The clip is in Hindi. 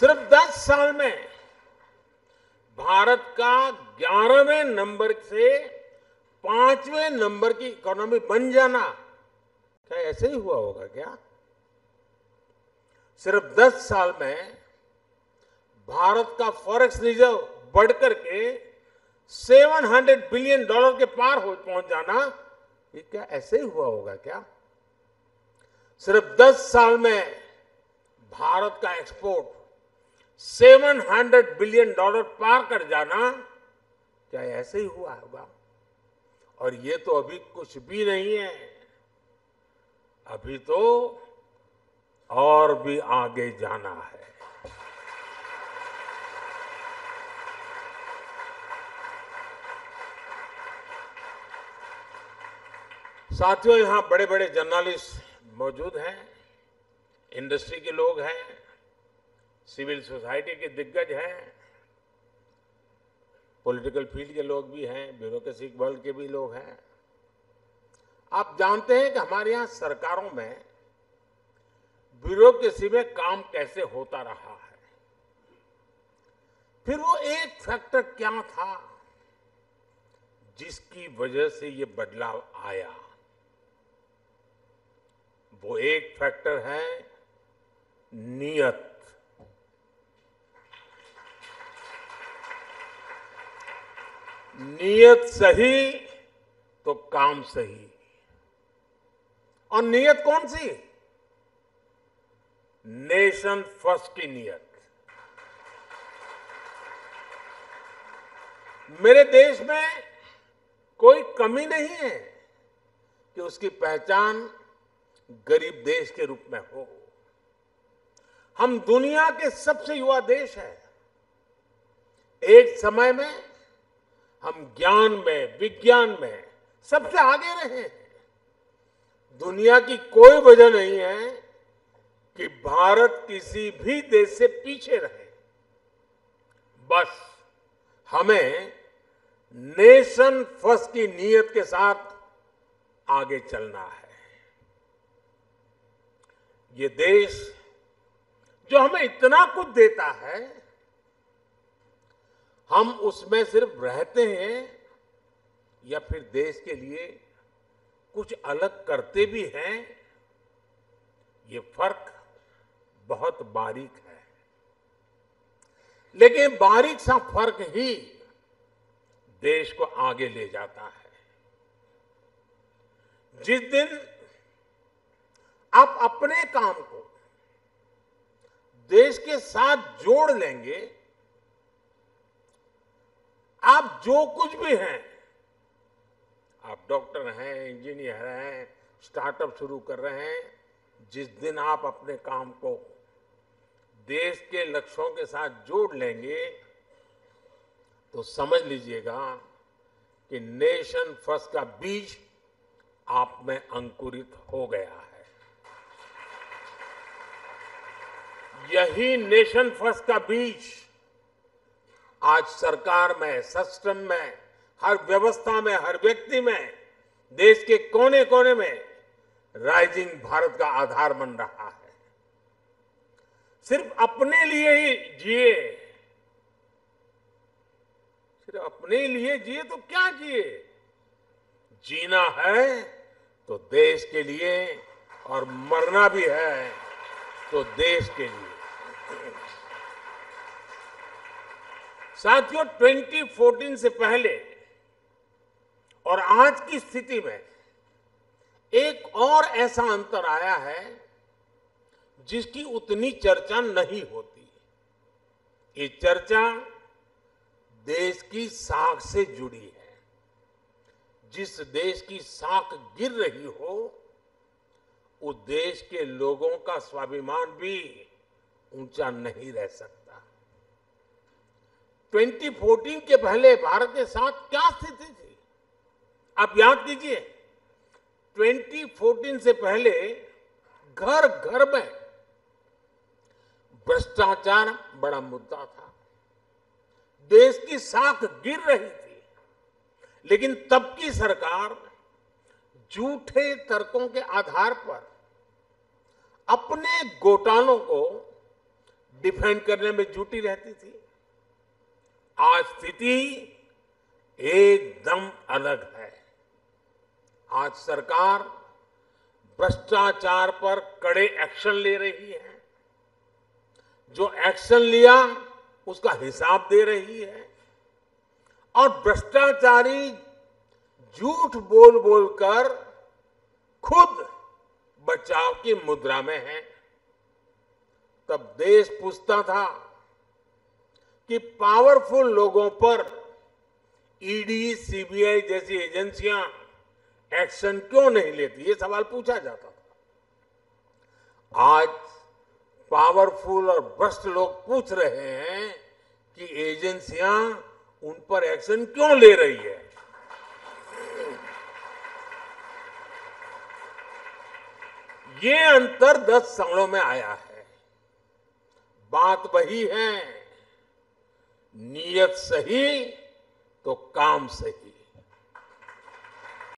सिर्फ़ 10 साल में भारत का 11वें नंबर से पाँचवें नंबर की इकोनॉमी बन जाना। क्या ऐसे ही हुआ होगा क्या? सिर्फ़ 10 साल में भारत का फॉरेक्स रिज़र्व बढ़कर के 700 बिलियन डॉलर के पार हो पहुँच जाना, ये क्या ऐसे ही हुआ होगा क्या? सिर्फ़ 10 साल में भारत का एक्सपोर्ट 700 बिलियन डॉलर पार कर जाना क्या ऐसे ही हुआ होगा। और ये तो अभी कुछ भी नहीं है। अभी तो और भी आगे जाना है। साथियों, यहाँ बड़े बड़े जर्नलिस्ट मौजूद हैं, इंडस्ट्री के लोग हैं। सिविल सोसाइटी के दिग्गज हैं। पॉलिटिकल फ़ील्ड के लोग भी हैं, ब्यूरोक्रेसी वर्ल्ड के भी लोग हैं। आप जानते हैं कि हमारे यहाँ सरकारों में ब्यूरोक्रेसी में काम कैसे होता रहा है। फिर वो एक फैक्टर क्या था जिसकी वजह से ये बदलाव आया? वो एक फैक्टर है नियत। नियत सही तो काम सही। और नियत कौन सी? नेशन फ़र्स्ट की नियत। मेरे देश में कोई कमी नहीं है कि उसकी पहचान गरीब देश के रूप में हो। हम दुनिया के सबसे युवा देश हैं। एक समय में हम ज्ञान में, विज्ञान में सबसे आगे रहे दुनिया की कोई वजह नहीं है कि भारत किसी भी देश से पीछे रहे। बस हमें नेशन फ़र्स्ट की नीयत के साथ आगे चलना है। ये देश जो हमें इतना कुछ देता है हम उसमें सिर्फ़ रहते हैं या फिर देश के लिए कुछ अलग करते भी हैं, ये फ़र्क बहुत बारीक है। लेकिन बारीक सा फ़र्क ही देश को आगे ले जाता है। जिस दिन आप अपने काम को देश के साथ जोड़ लेंगे जो कुछ भी हैं। आप डॉक्टर हैं, इंजीनियर हैं, स्टार्टअप शुरू कर रहे हैं, जिस दिन आप अपने काम को देश के लक्ष्यों के साथ जोड़ लेंगे तो समझ लीजिएगा कि नेशन फ़र्स्ट का बीज आप में अंकुरित हो गया है। यही नेशन फ़र्स्ट का बीज आज सरकार में सिस्टम में, हर व्यवस्था में, हर व्यक्ति में, देश के कोने कोने में राइजिंग भारत का आधार बन रहा है। सिर्फ़ अपने लिए ही जिए। सिर्फ़ अपने लिए जिए तो क्या जिए? जीना है तो देश के लिए और मरना भी है तो देश के लिए। साथियों 2014 से पहले और आज की स्थिति में एक और ऐसा अंतर आया है जिसकी उतनी चर्चा नहीं होती। ये चर्चा देश की साख से जुड़ी है। जिस देश की साख गिर रही हो, उस देश के लोगों का स्वाभिमान भी ऊँचा नहीं रह सकता। 2014 के पहले भारत के साथ क्या स्थिति थी? आप याद कीजिए 2014 से पहले घर घर में भ्रष्टाचार बड़ा मुद्दा था। देश की साख गिर रही थी, लेकिन तब की सरकार झूठे तर्कों के आधार पर अपने घोटालों को डिफेंड करने में जुटी रहती थी। आज स्थिति एकदम अलग है। आज सरकार भ्रष्टाचार पर कड़े एक्शन ले रही है। जो एक्शन लिया, उसका हिसाब दे रही है। और भ्रष्टाचारी झूठ बोल बोलकर खुद बचाव की मुद्रा में है। तब देश पूछता था कि पावरफुल लोगों पर ईडी, सीबीआई जैसी एजेंसियाँ एक्शन क्यों नहीं लेती? ये सवाल पूछा जाता था। आज पावरफुल और भ्रष्ट लोग पूछ रहे हैं कि एजेंसियाँ उन पर एक्शन क्यों ले रही है? ये अंतर दस सालों में आया है। बात वही है नीयत सही तो काम सही।